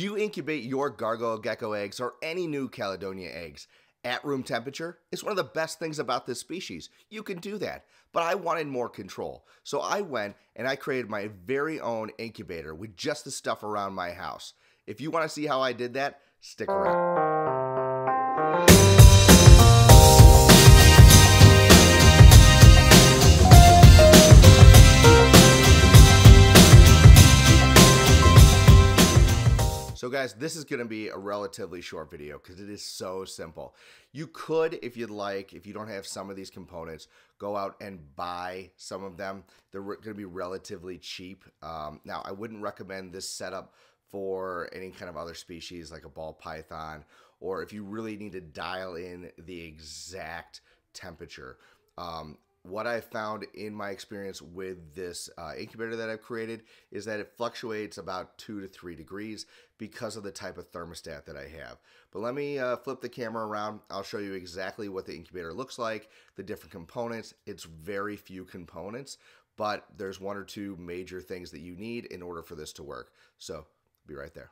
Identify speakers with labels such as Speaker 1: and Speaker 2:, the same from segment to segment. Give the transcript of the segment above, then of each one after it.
Speaker 1: Do you incubate your gargoyle gecko eggs or any new Caledonia eggs at room temperature? It's one of the best things about this species. You can do that. But I wanted more control. So I went and I created my very own incubator with just the stuff around my house. If you want to see how I did that, stick around. Guys, this is to be a relatively short video because it is so simple. You could, if you'd like, if you don't have some of these components, go out and buy some of them. They're to be relatively cheap. Um, now, I wouldn't recommend this setup for any kind of other species like a ball python, or if you really need to dial in the exact temperature. Um, what I found in my experience with this uh, incubator that I've created is that it fluctuates about two to three degrees because of the type of thermostat that I have. But let me uh, flip the camera around. I'll show you exactly what the incubator looks like, the different components. It's very few components, but there's one or two major things that you need in order for this to work. So be right there.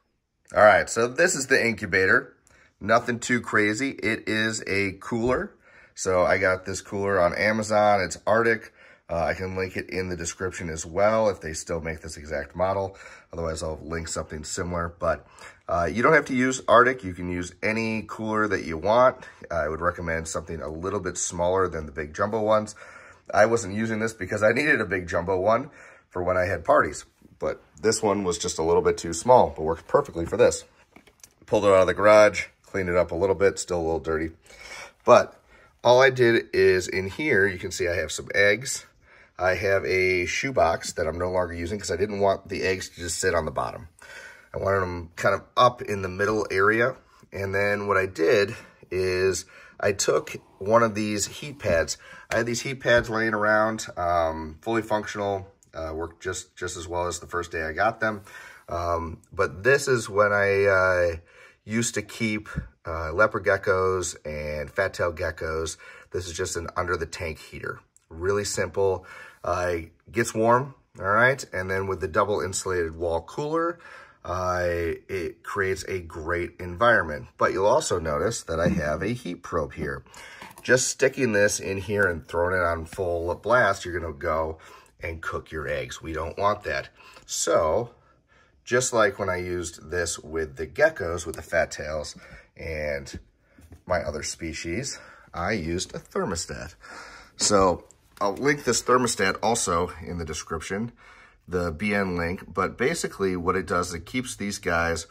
Speaker 1: All right, so this is the incubator. Nothing too crazy. It is a cooler so I got this cooler on Amazon. It's RTIC. Uh, I can link it in the description as well if they still make this exact model. Otherwise, I'll link something similar. But uh, you don't have to use RTIC. You can use any cooler that you want. I would recommend something a little bit smaller than the big jumbo ones. I wasn't using this because I needed a big jumbo one for when I had parties. But this one was just a little bit too small, but worked perfectly for this. Pulled it out of the garage, cleaned it up a little bit, still a little dirty. But all I did is in here, you can see I have some eggs. I have a shoebox that I'm no longer using because I didn't want the eggs to just sit on the bottom. I wanted them kind of up in the middle area. And then what I did is I took one of these heat pads. I had these heat pads laying around, um, fully functional, uh, worked just, just as well as the first day I got them. Um, but this is when I uh, used to keep uh, leopard geckos and fat tail geckos. This is just an under the tank heater. Really simple. Uh, gets warm, all right? And then with the double insulated wall cooler, uh, it creates a great environment. But you'll also notice that I have a heat probe here. Just sticking this in here and throwing it on full blast, you're gonna go and cook your eggs. We don't want that. So, just like when I used this with the geckos, with the fat tails, and my other species, I used a thermostat. So I'll link this thermostat also in the description, the BN-LINK. But basically what it does, is it keeps these guys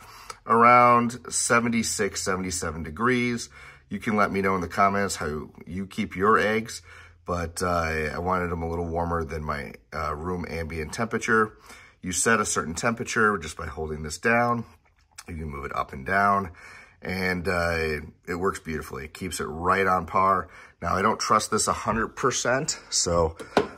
Speaker 1: around 76, 77 degrees. You can let me know in the comments how you keep your eggs, but uh, I wanted them a little warmer than my uh, room ambient temperature. You set a certain temperature just by holding this down. You can move it up and down and uh, it works beautifully. It keeps it right on par. Now, I don't trust this 100%, so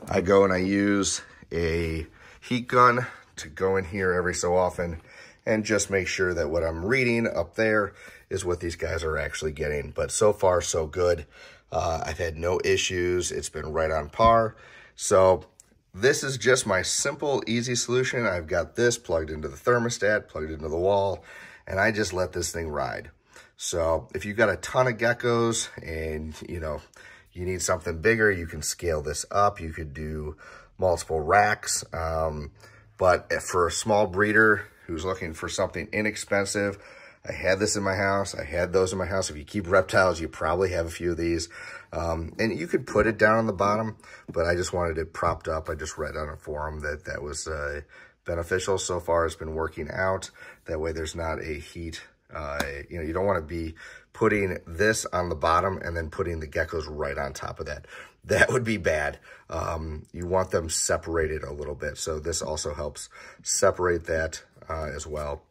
Speaker 1: I go and I use a heat gun to go in here every so often and just make sure that what I'm reading up there is what these guys are actually getting. But so far, so good. Uh, I've had no issues. It's been right on par. So this is just my simple, easy solution. I've got this plugged into the thermostat, plugged into the wall, and I just let this thing ride. So if you've got a ton of geckos and, you know, you need something bigger, you can scale this up. You could do multiple racks. Um, but for a small breeder who's looking for something inexpensive, I had this in my house. I had those in my house. If you keep reptiles, you probably have a few of these. Um, and you could put it down on the bottom, but I just wanted it propped up. I just read on a forum that that was uh, beneficial. So far, it's been working out. That way there's not a heat. Uh, you know, you don't want to be putting this on the bottom and then putting the geckos right on top of that. That would be bad. Um, you want them separated a little bit. So this also helps separate that uh, as well.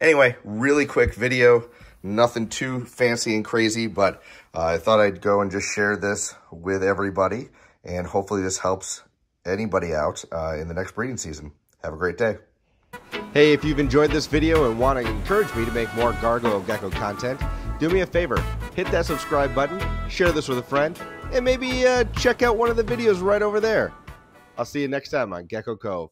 Speaker 1: Anyway, really quick video. Nothing too fancy and crazy, but uh, I thought I'd go and just share this with everybody. And hopefully this helps anybody out uh, in the next breeding season. Have a great day. Hey, if you've enjoyed this video and want to encourage me to make more Gargoyle Gecko content, do me a favor, hit that subscribe button, share this with a friend, and maybe uh, check out one of the videos right over there. I'll see you next time on Gecko Cove.